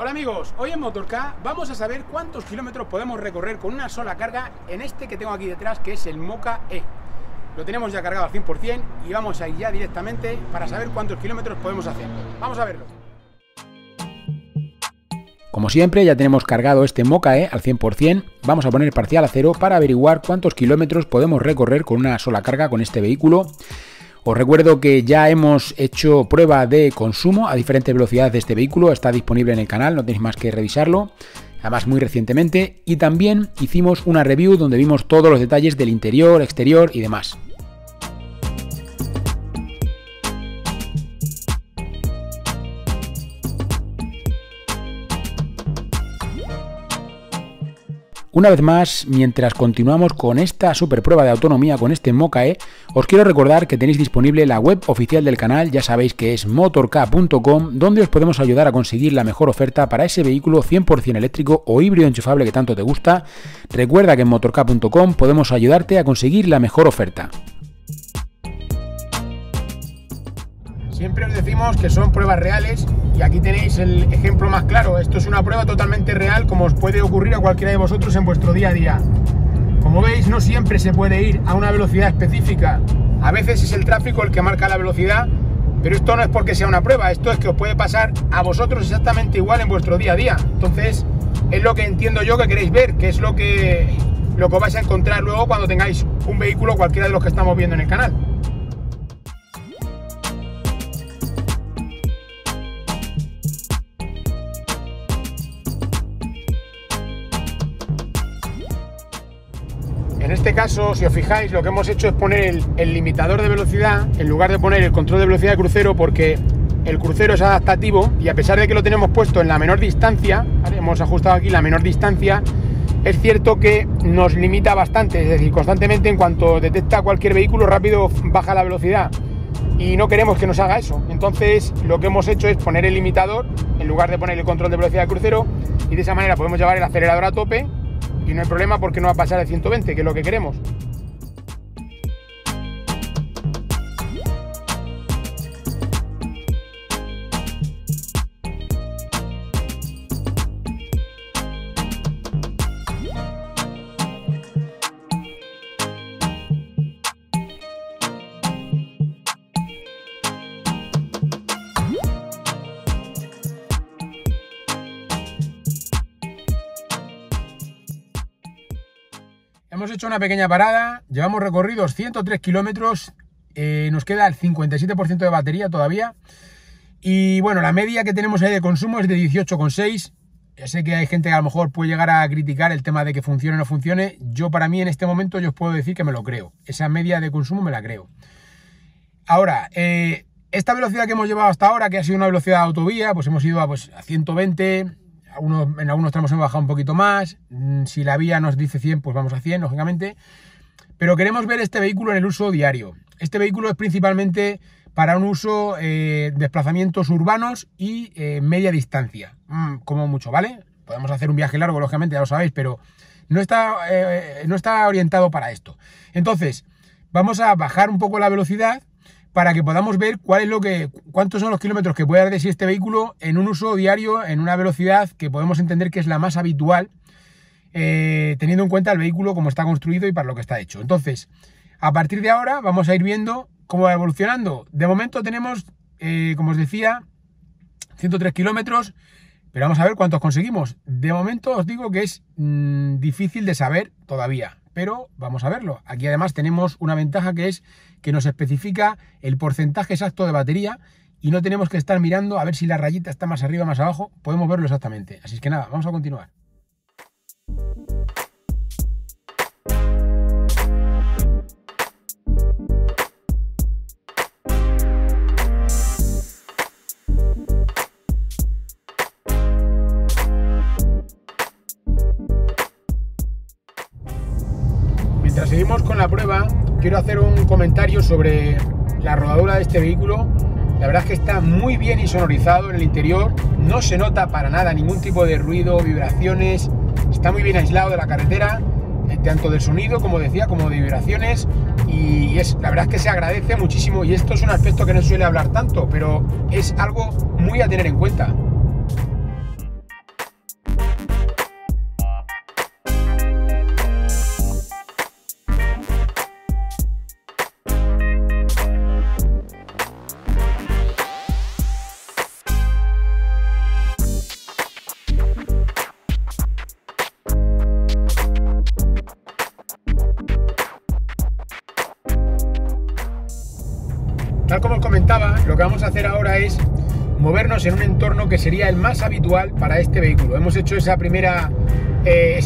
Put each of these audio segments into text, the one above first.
Hola amigos, hoy en Motorca vamos a saber cuántos kilómetros podemos recorrer con una sola carga en este que tengo aquí detrás que es el Moca E. Lo tenemos ya cargado al 100% y vamos a ir ya directamente para saber cuántos kilómetros podemos hacer. Vamos a verlo. Como siempre ya tenemos cargado este Moca E al 100%, vamos a poner parcial a cero para averiguar cuántos kilómetros podemos recorrer con una sola carga con este vehículo. Os recuerdo que ya hemos hecho prueba de consumo a diferentes velocidades de este vehículo, está disponible en el canal, no tenéis más que revisarlo, además muy recientemente, y también hicimos una review donde vimos todos los detalles del interior, exterior y demás. Una vez más, mientras continuamos con esta super prueba de autonomía con este Mocae, os quiero recordar que tenéis disponible la web oficial del canal, ya sabéis que es motork.com, donde os podemos ayudar a conseguir la mejor oferta para ese vehículo 100% eléctrico o híbrido enchufable que tanto te gusta. Recuerda que en motork.com podemos ayudarte a conseguir la mejor oferta. Siempre os decimos que son pruebas reales y aquí tenéis el ejemplo más claro. Esto es una prueba totalmente real como os puede ocurrir a cualquiera de vosotros en vuestro día a día. Como veis, no siempre se puede ir a una velocidad específica. A veces es el tráfico el que marca la velocidad, pero esto no es porque sea una prueba, esto es que os puede pasar a vosotros exactamente igual en vuestro día a día. Entonces, es lo que entiendo yo que queréis ver, que es lo que, lo que vais a encontrar luego cuando tengáis un vehículo cualquiera de los que estamos viendo en el canal. Si os fijáis, lo que hemos hecho es poner el, limitador de velocidad en lugar de poner el control de velocidad de crucero porque el crucero es adaptativo y a pesar de que lo tenemos puesto en la menor distancia, hemos ajustado aquí la menor distancia, es cierto que nos limita bastante, es decir, constantemente en cuanto detecta cualquier vehículo rápido baja la velocidad y no queremos que nos haga eso. Entonces lo que hemos hecho es poner el limitador en lugar de poner el control de velocidad de crucero y de esa manera podemos llevar el acelerador a tope y no hay problema porque no va a pasar de 120, que es lo que queremos. Hemos hecho una pequeña parada, llevamos recorridos 103 kilómetros, eh, nos queda el 57% de batería todavía. Y bueno, la media que tenemos ahí de consumo es de 18,6. Ya sé que hay gente que a lo mejor puede llegar a criticar el tema de que funcione o no funcione. Yo para mí en este momento yo os puedo decir que me lo creo. Esa media de consumo me la creo. Ahora, eh, esta velocidad que hemos llevado hasta ahora, que ha sido una velocidad de autovía, pues hemos ido a, pues, a 120, en algunos tramos hemos bajado un poquito más, mm, si la vía nos dice 100, pues vamos a 100, lógicamente, pero queremos ver este vehículo en el uso diario. Este vehículo es principalmente para un uso eh, desplazamientos urbanos y eh, media distancia, mm, como mucho, ¿vale? Podemos hacer un viaje largo, lógicamente, ya lo sabéis, pero no está, eh, no está orientado para esto. Entonces, vamos a bajar un poco la velocidad para que podamos ver cuál es lo que, cuántos son los kilómetros que puede dar de sí este vehículo en un uso diario, en una velocidad que podemos entender que es la más habitual, eh, teniendo en cuenta el vehículo como está construido y para lo que está hecho. Entonces, a partir de ahora vamos a ir viendo cómo va evolucionando. De momento tenemos, eh, como os decía, 103 kilómetros, pero vamos a ver cuántos conseguimos. De momento os digo que es mm, difícil de saber todavía pero vamos a verlo. Aquí además tenemos una ventaja que es que nos especifica el porcentaje exacto de batería y no tenemos que estar mirando a ver si la rayita está más arriba o más abajo, podemos verlo exactamente. Así es que nada, vamos a continuar. Seguimos con la prueba, quiero hacer un comentario sobre la rodadura de este vehículo. La verdad es que está muy bien insonorizado en el interior, no se nota para nada ningún tipo de ruido, vibraciones, está muy bien aislado de la carretera, eh, tanto del sonido, como decía, como de vibraciones, y es, la verdad es que se agradece muchísimo, y esto es un aspecto que no suele hablar tanto, pero es algo muy a tener en cuenta. Como os comentaba, lo que vamos a hacer ahora es movernos en un entorno que sería el más habitual para este vehículo. Hemos hecho esa primera, eh,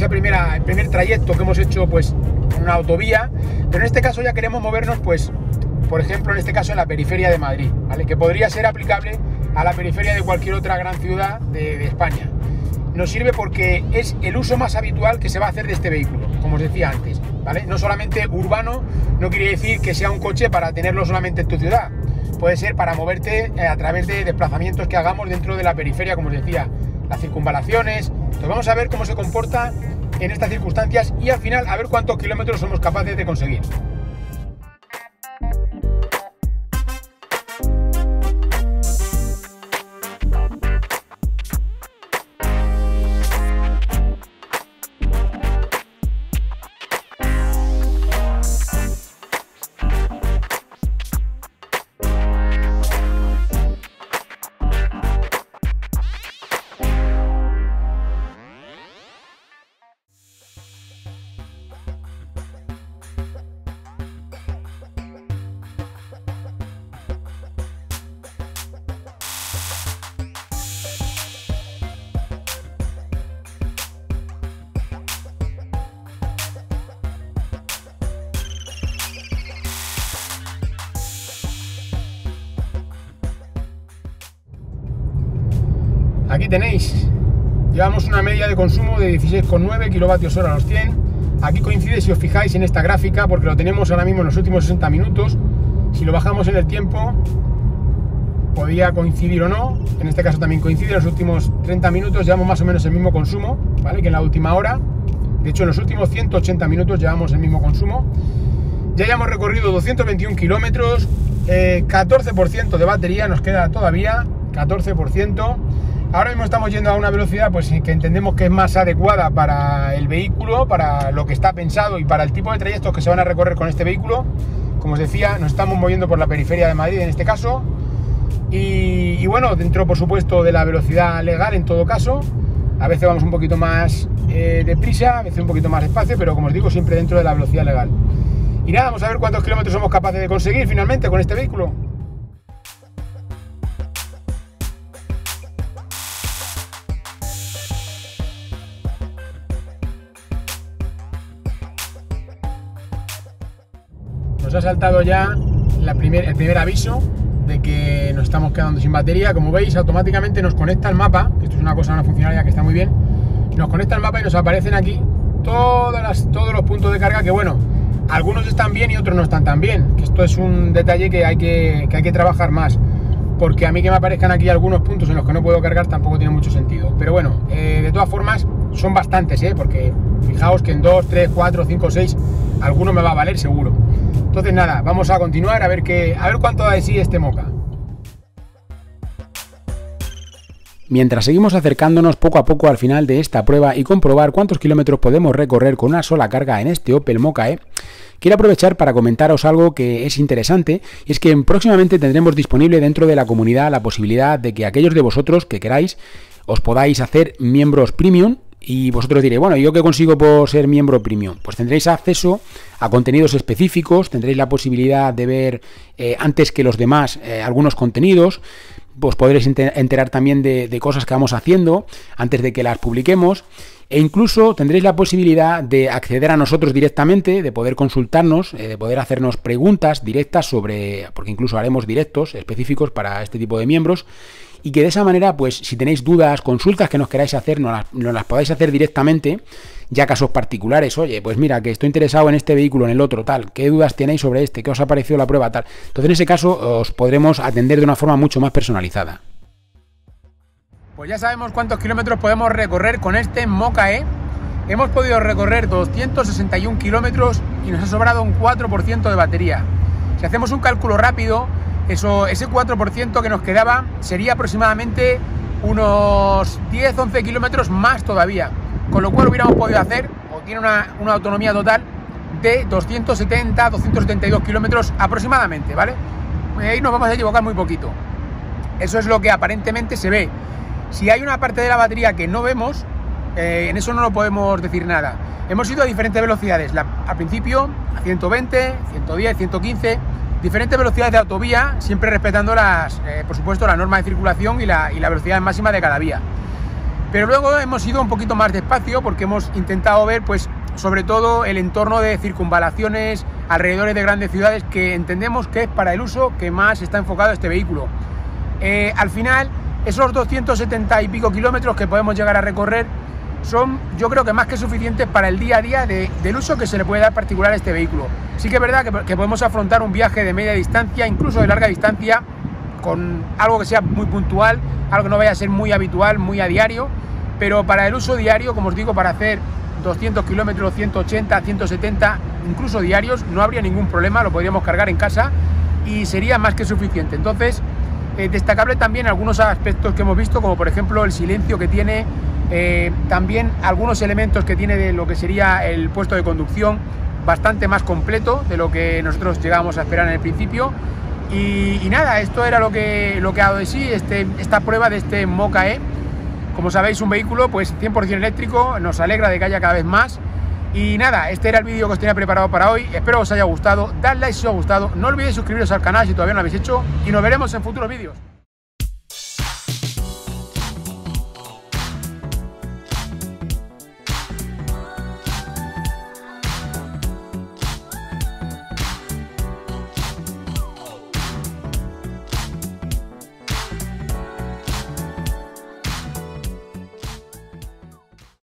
primer trayecto que hemos hecho pues en una autovía, pero en este caso ya queremos movernos pues, por ejemplo, en este caso en la periferia de Madrid, ¿vale? Que podría ser aplicable a la periferia de cualquier otra gran ciudad de, España. Nos sirve porque es el uso más habitual que se va a hacer de este vehículo, como os decía antes, ¿vale? No solamente urbano, no quiere decir que sea un coche para tenerlo solamente en tu ciudad, puede ser para moverte eh, a través de desplazamientos que hagamos dentro de la periferia, como os decía, las circunvalaciones. Entonces vamos a ver cómo se comporta en estas circunstancias y al final a ver cuántos kilómetros somos capaces de conseguir. Aquí tenéis, llevamos una media de consumo de 16,9 kilovatios hora a los 100. Aquí coincide, si os fijáis en esta gráfica, porque lo tenemos ahora mismo en los últimos 60 minutos. Si lo bajamos en el tiempo, podía coincidir o no. En este caso también coincide, en los últimos 30 minutos llevamos más o menos el mismo consumo, ¿vale? Que en la última hora. De hecho, en los últimos 180 minutos llevamos el mismo consumo. Ya hayamos recorrido 221 kilómetros, 14% eh, de batería nos queda todavía, 14%. Ahora mismo estamos yendo a una velocidad pues, que entendemos que es más adecuada para el vehículo, para lo que está pensado y para el tipo de trayectos que se van a recorrer con este vehículo. Como os decía, nos estamos moviendo por la periferia de Madrid en este caso. Y, bueno, dentro por supuesto de la velocidad legal en todo caso. A veces vamos un poquito más eh, deprisa, a veces un poquito más despacio, pero como os digo, siempre dentro de la velocidad legal. Y nada, vamos a ver cuántos kilómetros somos capaces de conseguir finalmente con este vehículo. Saltado ya el primer aviso de que nos estamos quedando sin batería. Como veis, automáticamente nos conecta el mapa, esto es una cosa, una funcionalidad que está muy bien. Nos conecta el mapa y nos aparecen aquí todas todos los puntos de carga que, bueno, algunos están bien y otros no están tan bien. Que esto es un detalle que hay que, hay que trabajar más. Porque a mí que me aparezcan aquí algunos puntos en los que no puedo cargar tampoco tiene mucho sentido. Pero bueno, eh, de todas formas, son bastantes, ¿eh? Porque fijaos que en 2, 3, 4, 5, 6, alguno me va a valer seguro. Entonces nada, vamos a continuar a ver, qué, a ver cuánto da de sí este moca. Mientras seguimos acercándonos poco a poco al final de esta prueba y comprobar cuántos kilómetros podemos recorrer con una sola carga en este Opel Mocha quiero aprovechar para comentaros algo que es interesante y es que próximamente tendremos disponible dentro de la comunidad la posibilidad de que aquellos de vosotros que queráis os podáis hacer miembros premium y vosotros diréis, bueno, ¿yo qué consigo por ser miembro premium? Pues tendréis acceso a contenidos específicos, tendréis la posibilidad de ver eh, antes que los demás eh, algunos contenidos, pues podréis enterar también de, cosas que vamos haciendo antes de que las publiquemos. E incluso tendréis la posibilidad de acceder a nosotros directamente, de poder consultarnos, eh, de poder hacernos preguntas directas sobre, porque incluso haremos directos específicos para este tipo de miembros y que de esa manera, pues si tenéis dudas, consultas que nos queráis hacer, nos las, las podáis hacer directamente, ya casos particulares, oye, pues mira, que estoy interesado en este vehículo, en el otro, tal, ¿qué dudas tenéis sobre este? ¿Qué os ha parecido la prueba, tal? Entonces en ese caso os podremos atender de una forma mucho más personalizada. Pues ya sabemos cuántos kilómetros podemos recorrer con este Moca E. Hemos podido recorrer 261 kilómetros y nos ha sobrado un 4% de batería. Si hacemos un cálculo rápido, eso, ese 4% que nos quedaba sería aproximadamente unos 10-11 kilómetros más todavía, con lo cual hubiéramos podido hacer, o tiene una, autonomía total de 270-272 kilómetros aproximadamente, ¿vale? Ahí nos vamos a equivocar muy poquito. Eso es lo que aparentemente se ve. Si hay una parte de la batería que no vemos, eh, en eso no lo podemos decir nada. Hemos ido a diferentes velocidades. al principio a 120, 110, 115 diferentes velocidades de autovía, siempre respetando las, eh, por supuesto, la norma de circulación y la, y la velocidad máxima de cada vía. Pero luego hemos ido un poquito más despacio porque hemos intentado ver, pues, sobre todo el entorno de circunvalaciones, alrededores de grandes ciudades, que entendemos que es para el uso que más está enfocado este vehículo. Eh, al final, esos 270 y pico kilómetros que podemos llegar a recorrer son yo creo que más que suficientes para el día a día del uso que se le puede dar particular a este vehículo. Sí que es verdad que, podemos afrontar un viaje de media distancia, incluso de larga distancia, con algo que sea muy puntual, algo que no vaya a ser muy habitual, muy a diario, pero para el uso diario, como os digo, para hacer 200 kilómetros, 180, 170, incluso diarios, no habría ningún problema, lo podríamos cargar en casa y sería más que suficiente. Entonces, eh, destacable también algunos aspectos que hemos visto, como por ejemplo el silencio que tiene, eh, también algunos elementos que tiene de lo que sería el puesto de conducción, bastante más completo de lo que nosotros llegábamos a esperar en el principio. Y, nada, esto era lo que, lo que ha dado de sí este, esta prueba de este Moca E. Como sabéis, un vehículo pues 100% eléctrico, nos alegra de que haya cada vez más. Y nada, este era el vídeo que os tenía preparado para hoy. Espero que os haya gustado. Dadle like si os ha gustado. No olvidéis suscribiros al canal si todavía no lo habéis hecho. Y nos veremos en futuros vídeos.